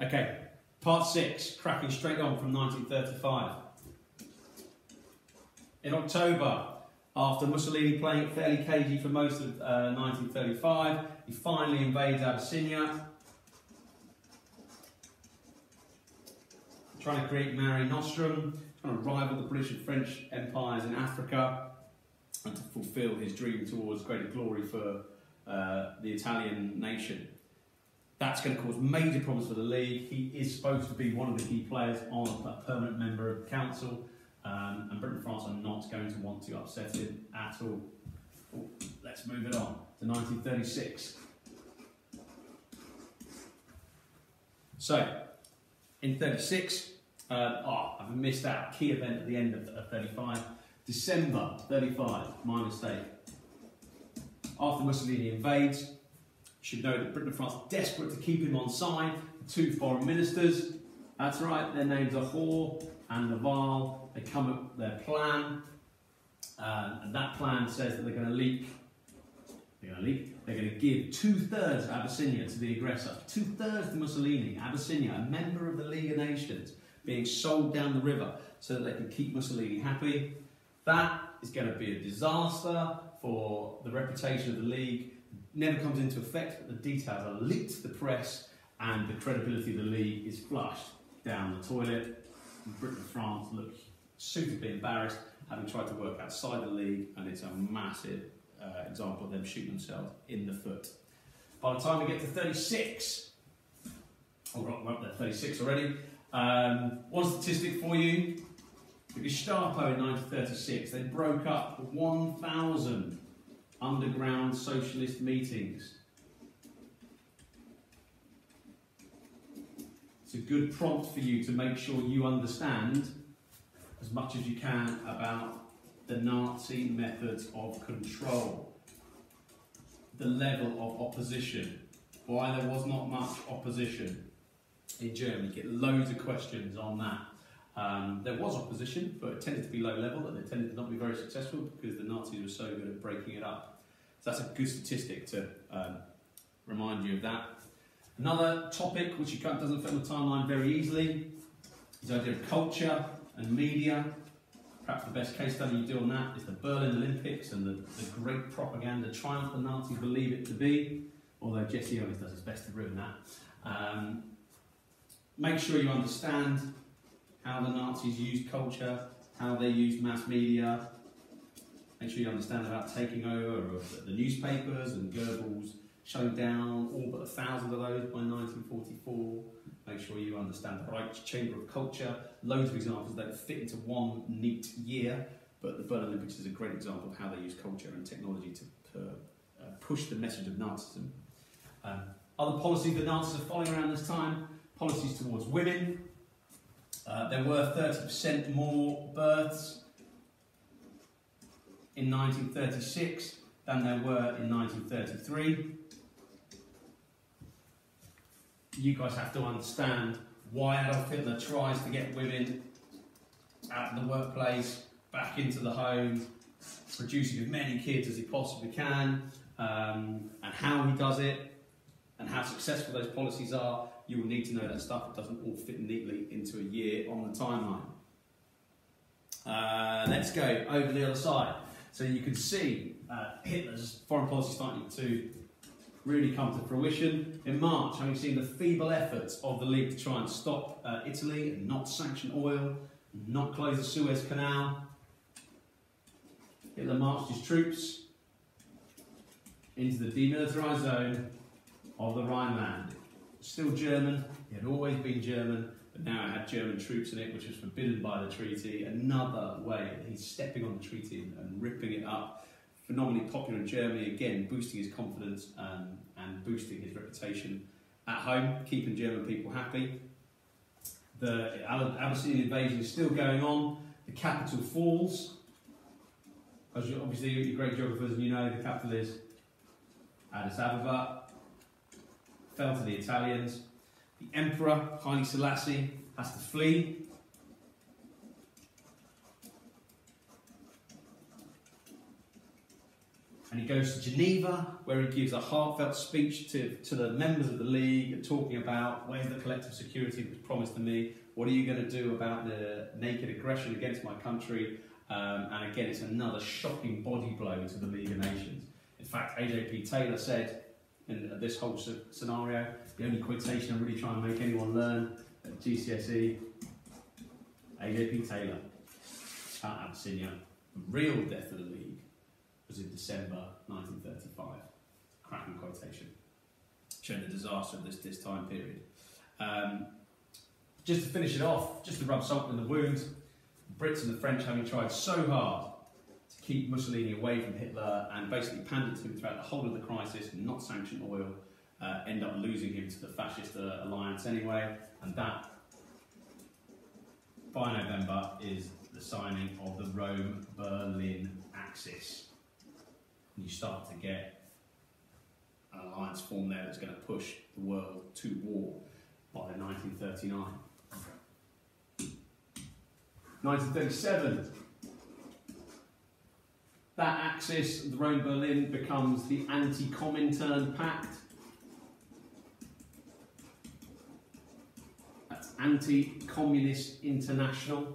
Okay, part six, cracking straight on from 1935. In October, after Mussolini playing it fairly cagey for most of uh, 1935, he finally invades Abyssinia, trying to create Mare Nostrum, trying to rival the British and French empires in Africa, and to fulfil his dream towards greater glory for uh, the Italian nation. That's going to cause major problems for the league. He is supposed to be one of the key players on a permanent member of the council, um, and Britain and France are not going to want to upset him at all. Oh, let's move it on to 1936. So, in 36, uh, oh, I've missed out key event at the end of, of 35. December 35, my mistake. After Mussolini invades, should know that Britain and France are desperate to keep him on side. The two foreign ministers, that's right, their names are Hoare and Laval. They come up with their plan, um, and that plan says that they're going to leak. They're going to leak. They're going to give two thirds of Abyssinia to the aggressor, two thirds to Mussolini. Abyssinia, a member of the League of Nations, being sold down the river so that they can keep Mussolini happy. That is going to be a disaster for the reputation of the league. Never comes into effect, but the details are leaked to the press, and the credibility of the league is flushed down the toilet. Britain and France look suitably embarrassed, having tried to work outside the league, and it's a massive uh, example of them shooting themselves in the foot. By the time we get to 36, oh, we're up there, 36 already. Um, one statistic for you the Gestapo in 1936, they broke up 1,000 underground socialist meetings. It's a good prompt for you to make sure you understand as much as you can about the Nazi methods of control, the level of opposition, why there was not much opposition in Germany. Get loads of questions on that. Um, there was opposition, but it tended to be low level, and it tended to not be very successful because the Nazis were so good at breaking it up. So that's a good statistic to um, remind you of that. Another topic which you doesn't fit on the timeline very easily is the idea of culture and media. Perhaps the best case study you do on that is the Berlin Olympics and the, the great propaganda triumph the Nazis believe it to be, although Jesse Owens does his best to ruin that. Um, make sure you understand how the Nazis used culture, how they used mass media. Make sure you understand about taking over of the newspapers and Goebbels shutting down all but a thousand of those by 1944. Make sure you understand the Reich Chamber of Culture. Loads of examples that fit into one neat year, but the Berlin Olympics is a great example of how they use culture and technology to uh, push the message of Nazism. Um, other policies the Nazis are following around this time, policies towards women, uh, there were 30% more births in 1936 than there were in 1933. You guys have to understand why Adolf Hitler tries to get women out of the workplace, back into the home, producing as many kids as he possibly can, um, and how he does it, and how successful those policies are you will need to know that stuff. It doesn't all fit neatly into a year on the timeline. Uh, let's go over the other side. So you can see uh, Hitler's foreign policy starting to really come to fruition. In March, having seen the feeble efforts of the League to try and stop uh, Italy and not sanction oil, not close the Suez Canal, Hitler marched his troops into the demilitarised zone of the Rhineland still German, it had always been German, but now it had German troops in it, which was forbidden by the treaty. Another way he's stepping on the treaty and ripping it up. Phenomenally popular in Germany, again, boosting his confidence um, and boosting his reputation at home, keeping German people happy. The Abyssinian invasion is still going on. The capital falls. As you, obviously, you're great geographers and you know the capital is Addis Ababa fell to the Italians. The emperor, Haile Selassie, has to flee. And he goes to Geneva, where he gives a heartfelt speech to, to the members of the league, talking about where's the collective security that was promised to me, what are you going to do about the naked aggression against my country, um, and again, it's another shocking body blow to the League of Nations. In fact, AJP Taylor said in this whole scenario, the only quotation I'm really trying to make anyone learn at GCSE, AJP Taylor, at Abyssinia, real death of the league was in December 1935. Cracking quotation, showing the disaster of this, this time period. Um, just to finish it off, just to rub salt in the wound, Brits and the French having tried so hard keep Mussolini away from Hitler and basically pandered to him throughout the whole of the crisis not sanction oil, uh, end up losing him to the fascist uh, alliance anyway, and that by November is the signing of the Rome-Berlin Axis. And you start to get an alliance formed there that's going to push the world to war by 1939. 1937. That axis, the Rome Berlin, becomes the anti Comintern Pact. That's Anti Communist International.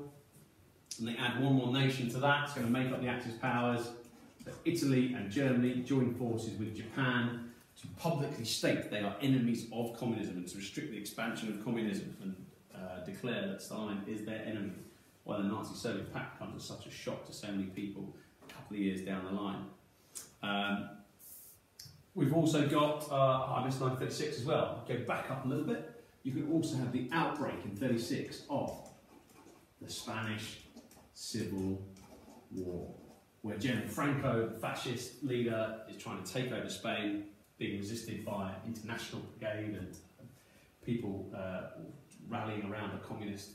And they add one more nation to that, it's going to make up the Axis powers. So Italy and Germany join forces with Japan to publicly state they are enemies of communism and to restrict the expansion of communism and uh, declare that Stalin is their enemy why the Nazi Soviet pact comes as such a shock to so many people couple of years down the line. Um, we've also got, uh, I missed 1936 as well, go back up a little bit, you can also have the outbreak in 36 of the Spanish Civil War, where General Franco, the fascist leader, is trying to take over Spain, being resisted by international brigade and people uh, rallying around a communist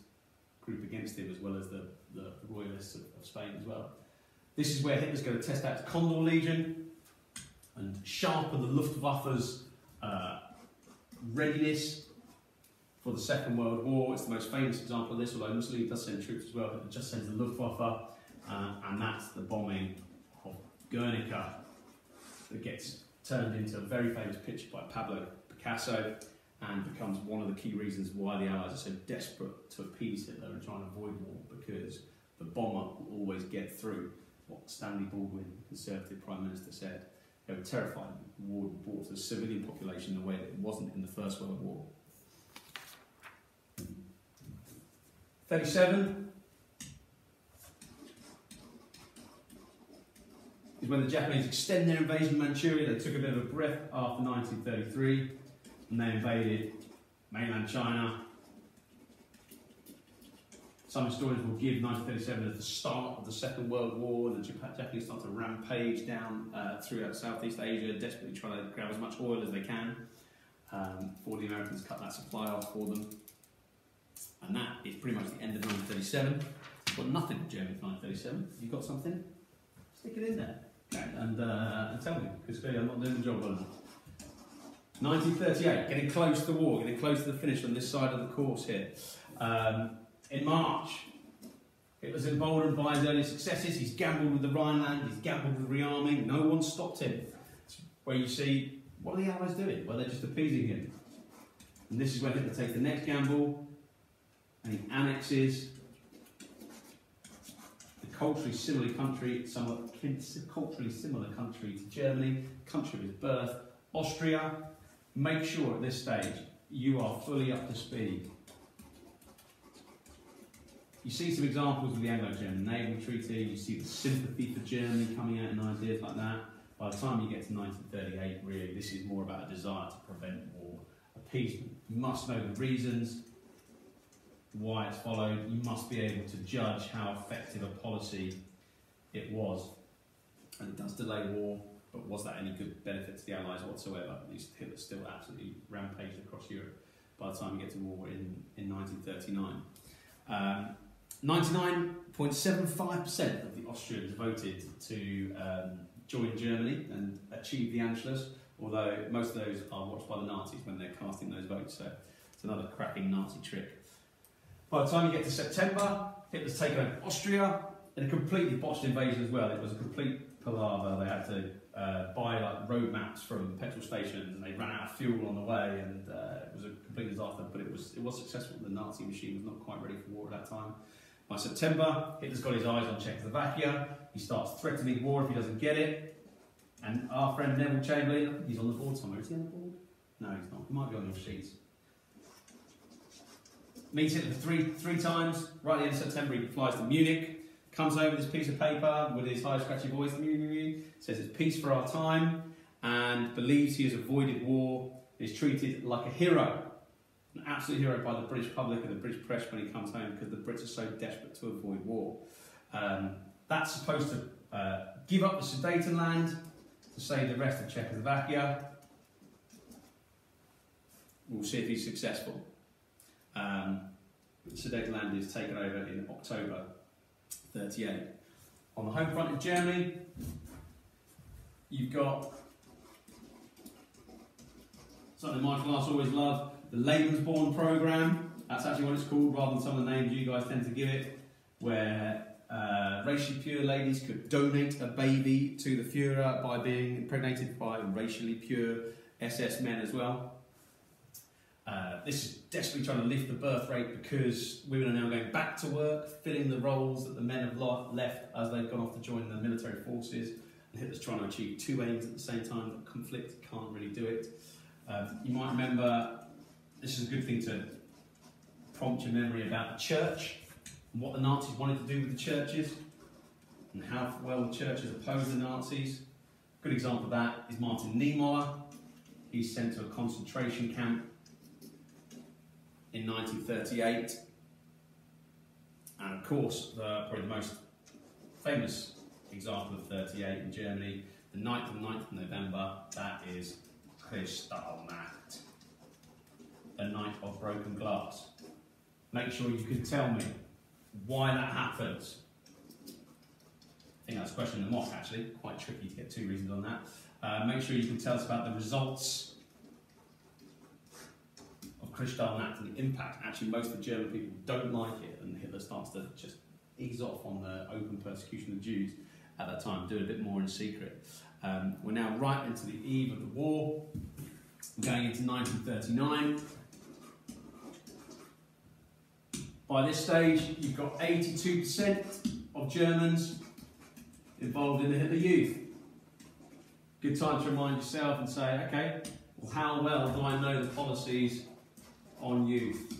group against him, as well as the, the, royalists of, of, Spain as well. This is where Hitler's going to test out the Condor Legion and sharpen the Luftwaffe's uh, readiness for the Second World War. It's the most famous example of this, although Mussolini does send troops as well, but it just sends the Luftwaffe, uh, and that's the bombing of Guernica that gets turned into a very famous picture by Pablo Picasso and becomes one of the key reasons why the Allies are so desperate to appease Hitler and trying to avoid war because the bomber will always get through what Stanley Baldwin, Conservative Prime Minister, said. They were terrified the war brought to the civilian population in a way that it wasn't in the First World War. 37 is when the Japanese extend their invasion of Manchuria. They took a bit of a breath after 1933 and they invaded mainland China. Some historians will give 1937 as the start of the Second World War. The Japanese start to rampage down uh, throughout Southeast Asia, desperately trying to grab as much oil as they can um, before the Americans cut that supply off for them. And that is pretty much the end of 1937. Got nothing for Germany 1937. You got something? Stick it in there. And, uh, and tell me, because clearly I'm not doing the job well enough. 1938, getting close to the war, getting close to the finish on this side of the course here. Um, in March, Hitler's emboldened by his early successes. He's gambled with the Rhineland, he's gambled with rearming. No one stopped him. where you see, what are the Allies doing? Well, they're just appeasing him. And this is when Hitler takes the next gamble and he annexes the culturally similar country, somewhat culturally similar country to Germany, country of his birth, Austria, make sure at this stage you are fully up to speed. You see some examples of the Anglo-German Naval Treaty, you see the sympathy for Germany coming out in ideas like that. By the time you get to 1938, really, this is more about a desire to prevent war, appeasement. You must know the reasons, why it's followed. You must be able to judge how effective a policy it was. And it does delay war, but was that any good benefit to the Allies whatsoever? These Hitler still absolutely rampaged across Europe by the time we get to war in, in 1939. Um, 99.75% um, of the Austrians voted to um, join Germany and achieve the Anschluss, although most of those are watched by the Nazis when they're casting those votes, so it's another cracking Nazi trick. By the time you get to September, Hitler's taken over Austria in a completely botched invasion as well. It was a complete palaver. They had to uh, buy like road maps from petrol stations, and they ran out of fuel on the way, and uh, it was a complete disaster. But it was it was successful. The Nazi machine was not quite ready for war at that time. By September, Hitler's got his eyes on Czechoslovakia. He starts threatening war if he doesn't get it. And our friend Neville Chamberlain, he's on the board somewhere. Is he on the board? No, he's not. He might be on your sheets. Meets Hitler three three times. Right at the end of September, he flies to Munich comes over with this piece of paper with his high scratchy voice, says it's peace for our time, and believes he has avoided war, is treated like a hero, an absolute hero by the British public and the British press when he comes home because the Brits are so desperate to avoid war. Um, that's supposed to uh, give up the Sudetenland to save the rest of Czechoslovakia. We'll see if he's successful. Um, Sudetenland is taken over in October 38. On the home front in Germany, you've got something my class always love, the Lebensborn program. That's actually what it's called, rather than some of the names you guys tend to give it, where uh, racially pure ladies could donate a baby to the Fuhrer by being impregnated by racially pure SS men as well. Uh, this is desperately trying to lift the birth rate because women are now going back to work, filling the roles that the men have left as they've gone off to join the military forces. And Hitler's trying to achieve two aims at the same time conflict can't really do it. Um, you might remember this is a good thing to prompt your memory about the church and what the Nazis wanted to do with the churches and how well the churches opposed the Nazis. A good example of that is Martin Niemöller. He's sent to a concentration camp in 1938. And of course, the, probably the most famous example of 38 in Germany, the 9th and 9th of November, that is Kristallnacht, the night of broken glass. Make sure you can tell me why that happens. I think that's a question in the mock actually, quite tricky to get two reasons on that. Uh, make sure you can tell us about the results of Kristallnacht and the impact. Actually, most of the German people don't like it, and Hitler starts to just ease off on the open persecution of Jews at that time, do it a bit more in secret. Um, we're now right into the eve of the war, going into 1939. By this stage, you've got 82% of Germans involved in the Hitler Youth. Good time to remind yourself and say, okay, well, how well do I know the policies on youth?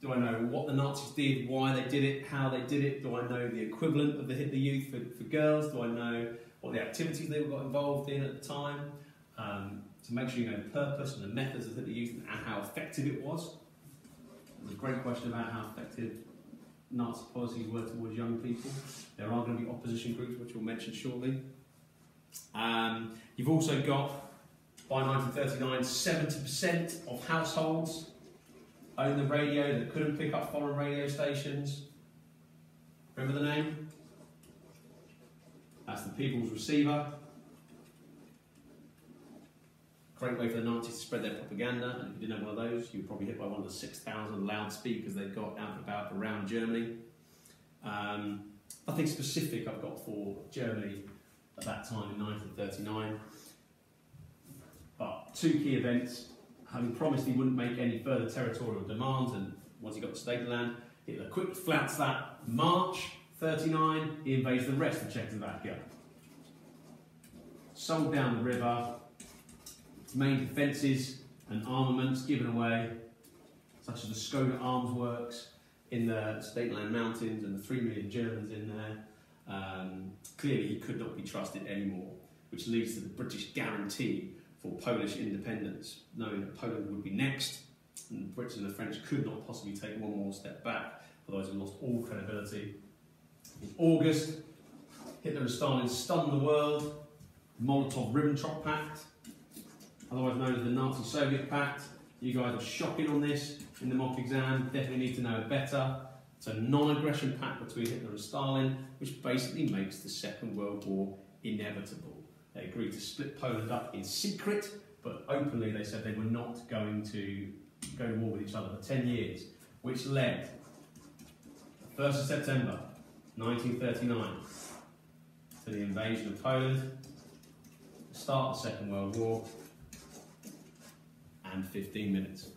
Do I know what the Nazis did, why they did it, how they did it? Do I know the equivalent of the Hitler Youth for, for girls? Do I know what the activities they got involved in at the time? Um, to make sure you know the purpose and the methods of the Hitler Youth and how effective it was. There's a great question about how effective Nazi policies were towards young people. There are going to be opposition groups, which we'll mention shortly. Um, you've also got by 1939, 70% of households owned the radio that couldn't pick up foreign radio stations. Remember the name? That's the People's Receiver. Great way for the Nazis to spread their propaganda, and if you didn't have one of those, you were probably hit by one of the 6,000 loudspeakers they've got out and about around Germany. Um, nothing specific I've got for Germany at that time in 1939 two key events, having promised he wouldn't make any further territorial demands, and once he got the Sudetenland, Hitler quickly flouts that. March 39, he invades the rest of Czechoslovakia. Sold down the river, main defences and armaments given away, such as the Skoda Arms Works in the Sudetenland Mountains and the three million Germans in there. Um, clearly, he could not be trusted anymore, which leads to the British guarantee for Polish independence, knowing that Poland would be next, and the Brits and the French could not possibly take one more step back, otherwise we lost all credibility. In August, Hitler and Stalin stunned the world, the Molotov-Ribbentrop Pact, otherwise known as the Nazi-Soviet Pact. You guys are shocking on this in the mock exam, definitely need to know it better. It's a non-aggression pact between Hitler and Stalin, which basically makes the Second World War inevitable. They agreed to split Poland up in secret, but openly they said they were not going to go to war with each other for 10 years, which led 1st of September 1939 to the invasion of Poland. the start of the Second World War, and 15 minutes.